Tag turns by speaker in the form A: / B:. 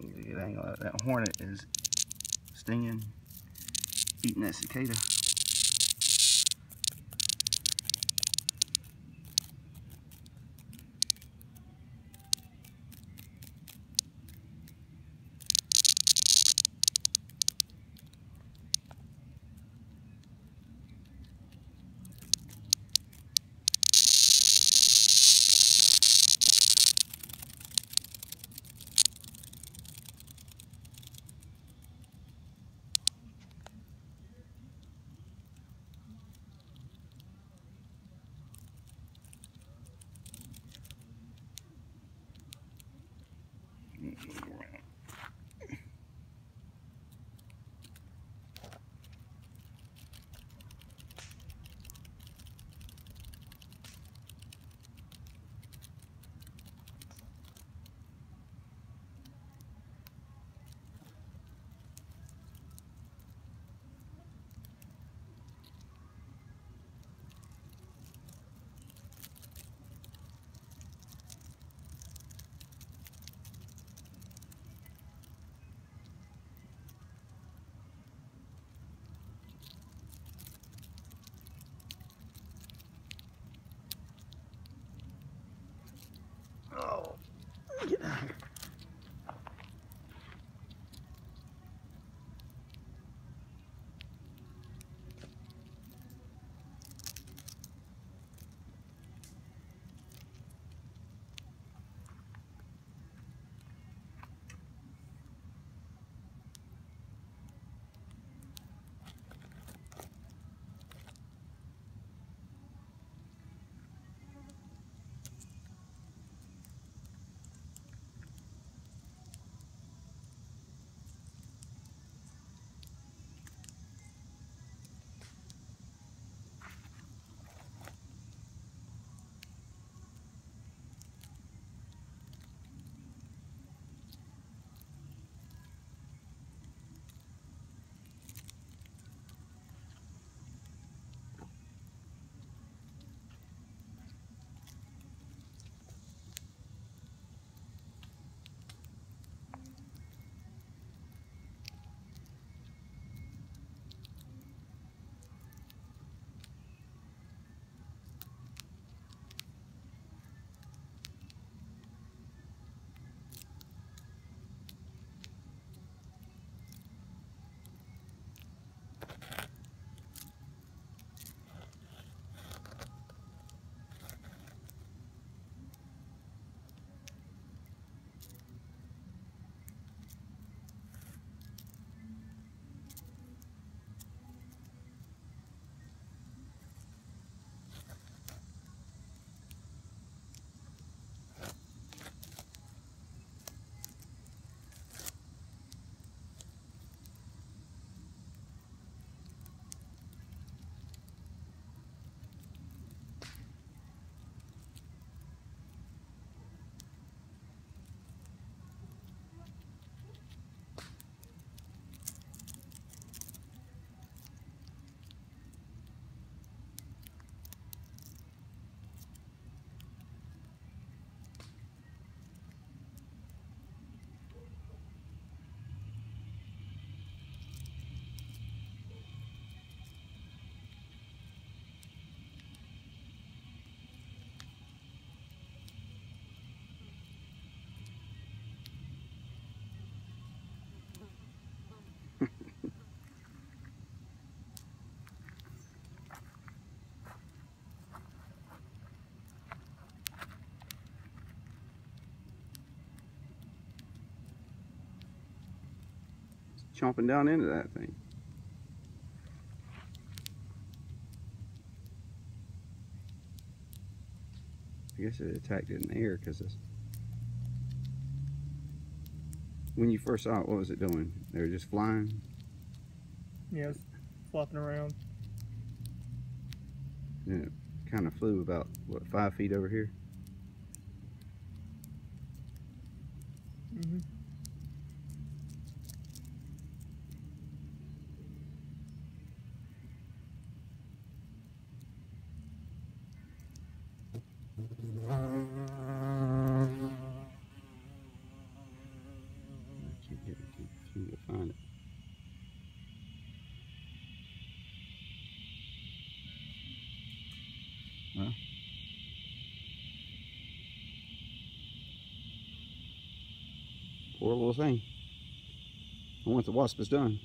A: That hornet is stinging, eating that cicada. Chomping down into that thing. I guess it attacked it in the air because when you first saw it, what was it doing? They were just flying.
B: Yeah, flopping around.
A: And it kind of flew about what five feet over here. Poor little thing. And once the wasp is done,